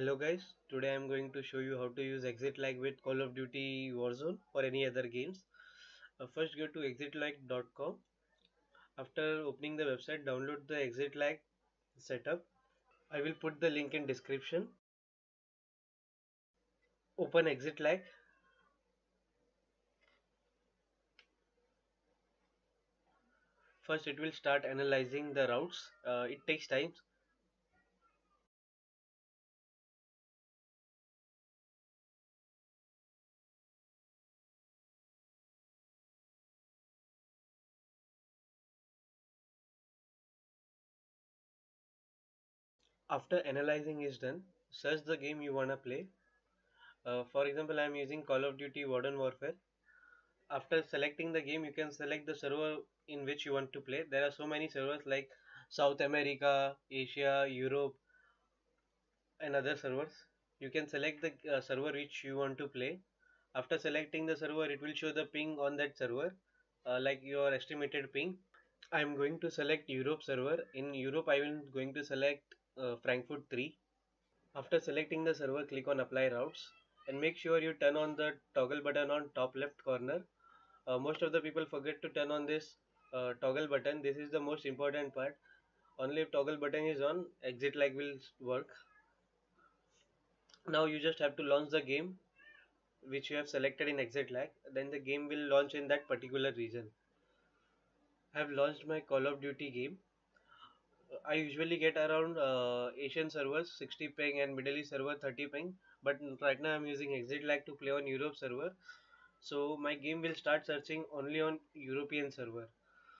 Hello guys, today I'm going to show you how to use ExitLag with Call of Duty Warzone or any other games. Uh, first go to exitlag.com. After opening the website, download the ExitLag setup. I will put the link in description. Open ExitLag. First it will start analyzing the routes. Uh, it takes time after analyzing is done search the game you wanna play. Uh, for example I'm using Call of Duty Modern Warfare. After selecting the game you can select the server in which you want to play. There are so many servers like South America Asia Europe and other servers. You can select the uh, server which you want to play. After selecting the server it will show the ping on that server uh, like your estimated ping. I'm going to select Europe server. In Europe I will going to select uh, Frankfurt 3 after selecting the server click on apply routes and make sure you turn on the toggle button on top left corner. Uh, most of the people forget to turn on this uh, toggle button. This is the most important part. Only if toggle button is on ExitLag will work. Now you just have to launch the game which you have selected in ExitLag. then the game will launch in that particular region. I have launched my Call of Duty game I usually get around uh, Asian servers 60 ping and Middle East server 30 ping. But right now I'm using ExitLag to play on Europe server. So my game will start searching only on European server